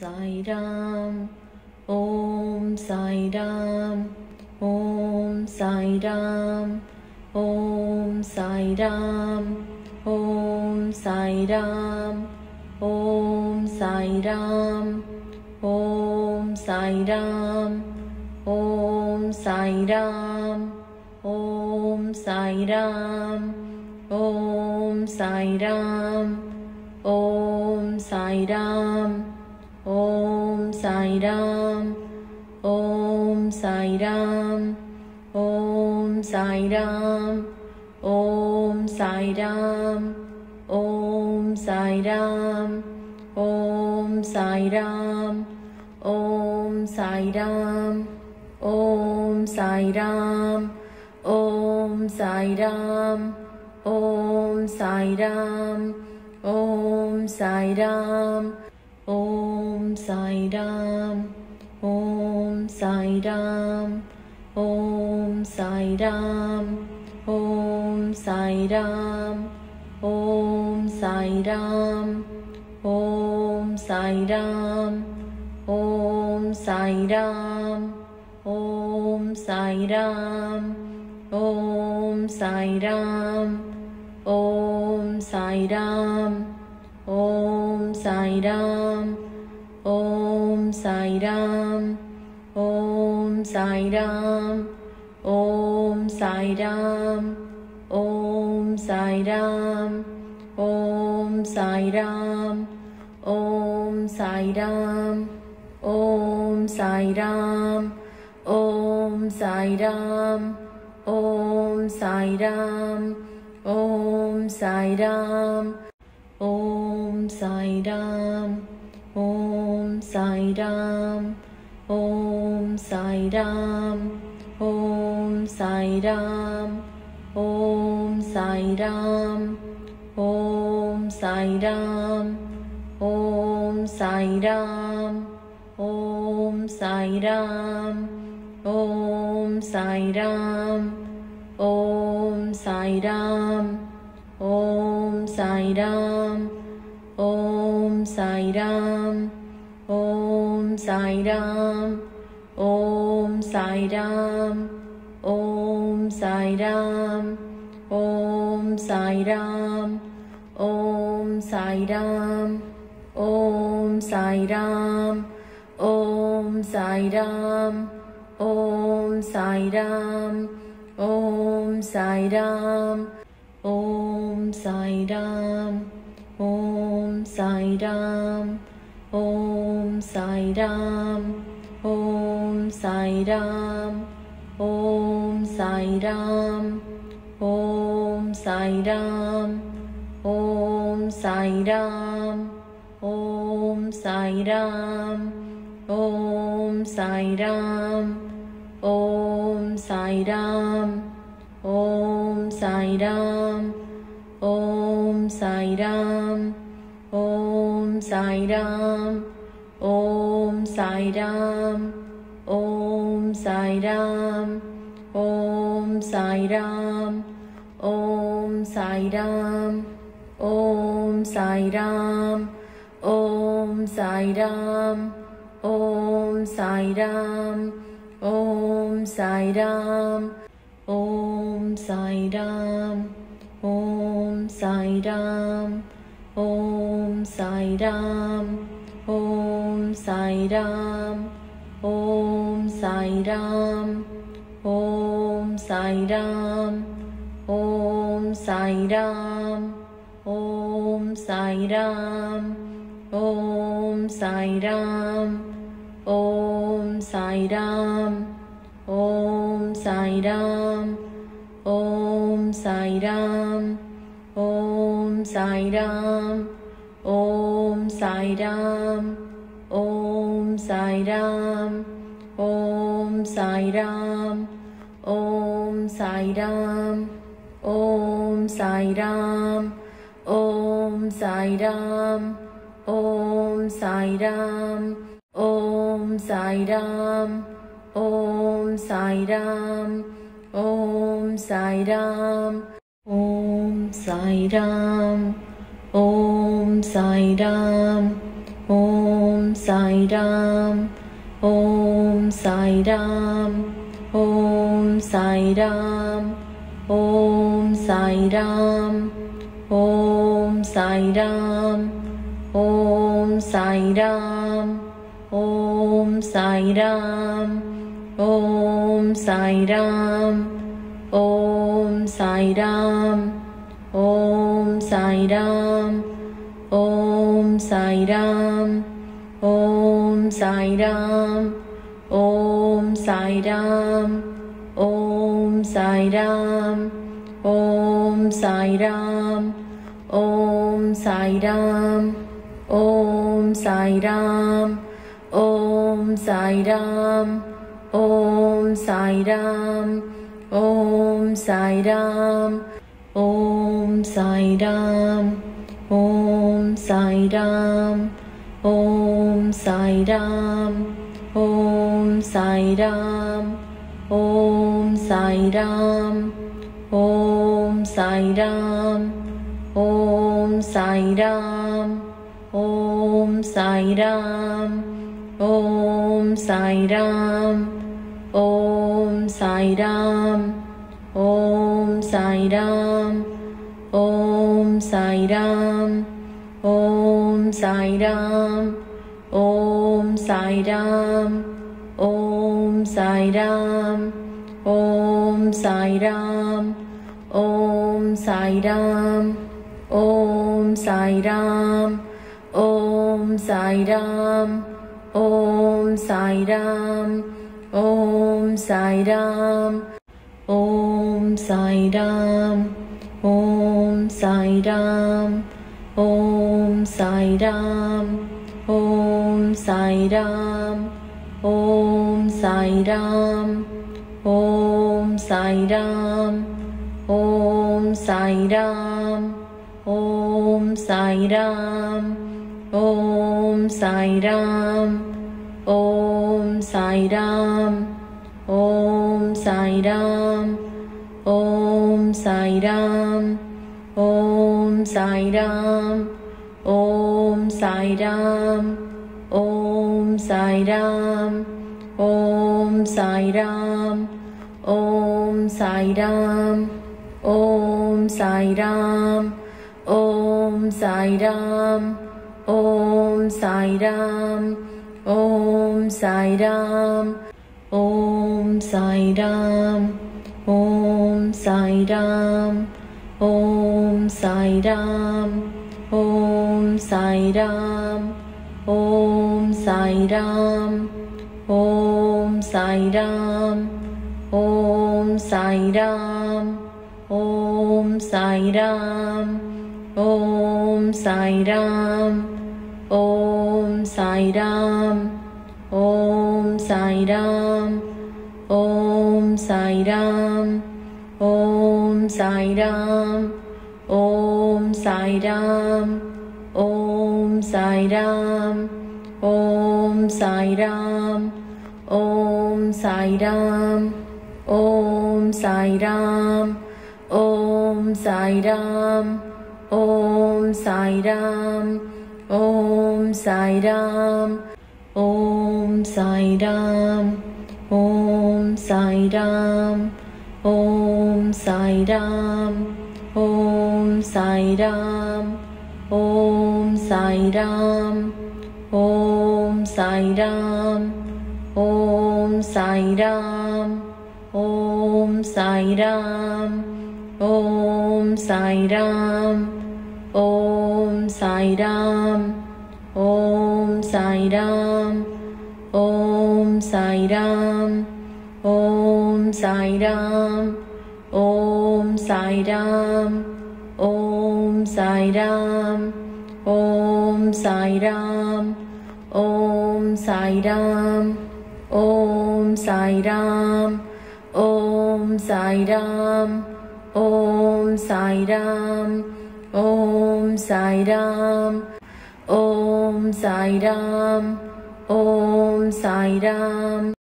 Sai Ram Om Ram Om Sai Ram Om Sai Ram Om Ram Om Ram Om Ram Om Om Sai Ram Om Ram Om Sai Ram Om Sai Ram Om Sai Ram Om Sai Ram Om Sai Ram Om Sai Ram Om Sai Ram Om Sai Ram Om Sai Ram Om Ram Om Sai Ram Om Sai Ram Om Sai Ram Om Sai Sai Ram Om Sai Ram Om Sai Ram Om Sai Ram Om Sai Ram Om Sai Ram Om Sai Ram Om Sai Ram Om Sai Ram Om Sai Ram Om Sai Ram Om Sai Ram Om Ram Om Ram Om Sai Ram Om Sai Ram Om Sai Ram Om Sai Ram Om Sai Ram Om Sai Ram Om Ram Om Sai Ram Om Sai Ram Om Sai Ram Om Sai Ram Om Sai Ram Om Sai Ram Om Sai Ram Om Sai Ram Om Sai Ram Om Sai Ram Om Sai Ram Om Sai Ram Om Ram Om Ram Om Ram Om Ram Om Om Sai Ram Om Sai Ram Om Sai Ram Om Sai Ram Om Sai Ram Om Sai Ram Om Sai Ram Om Sai Ram Om Sai Ram Om Sai Ram Om Sai Ram Om Sai Ram Om Sai Ram Om Sai Ram Om Sai Ram Om Sai Ram Om Sai Ram Om Sai Ram Om Sai Ram Om Sai Ram Om Sai Ram Om Sai Sairam Om Sairam Om Sairam Om Sairam Om Sairam Om Sairam Om Sairam Om Sairam Om Sairam Om Sairam Om Sairam Om Om Sai Ram Om Sai Ram Om Sai Ram Om Sai Ram Om Ram Om Sai Ram Om Ram Om Sai Ram Om Ram Om Sai Ram Om Sai Ram Om Sai Ram Om Sai Ram Om Ram Om Sai Ram Om Sai Ram Om Sai Ram Om Sai Ram Om Sai Ram Om Sai Ram Om Sai Ram Om Sai Ram Om Sai Ram Om Sai Ram Om Sai Ram Om Sai Ram Om Sai Ram Om Sai Ram Om Sai Ram Om Sai Ram Om Sai Ram Om Sai Ram Om Sai Ram Om Sai Ram Om Sai Ram Om Sai Sai Ram Om Sai Ram Om Sai Ram Om Sai Ram Om Sai Ram Om Sai Ram Om Sai Ram Om Sai Ram Om Sai Ram Om Sai Ram Om Sai Ram Om Om Sai Ram Om Sai Ram Om Sai Ram Om Sai Ram Om Sai Ram Om Sai Ram Om Sai Ram Om Sai Ram Om Sai Ram Om Sai Ram Om Sai Ram Om Sai Ram Om Sai Ram Om Sai Ram Om Sai Ram Om Sai Ram Om Sai Ram Om Sai Ram Om Sai Ram Om Sai Ram Om Sai Ram Om Sai Ram Om Sai Ram Om Sai Ram Om Sai Ram Om Sai Ram Om Sai Ram Om Sai Ram Om Sai Ram Om Sai Ram Om Sai Ram Om Sai Ram Om Sai Ram Om Sai Ram Om Sai Ram Om Sai Ram Om Sai Ram Om Sai Sairam Om Sairam Om Sairam Om Sairam Om Sairam Om Sairam